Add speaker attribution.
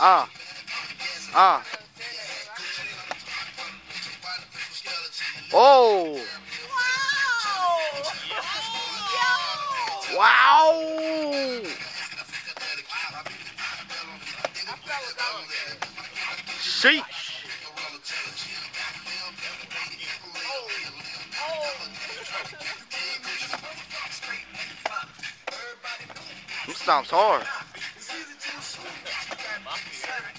Speaker 1: Ah. Ah. Oh. Wow. Wow. Sheesh. Them stomps hard. Fucking